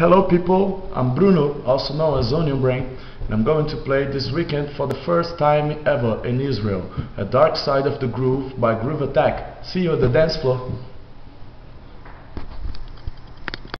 Hello people, I'm Bruno, also known as Onionbrain, and I'm going to play this weekend for the first time ever in Israel, A Dark Side of the Groove by Groove Attack. See you at the dance floor.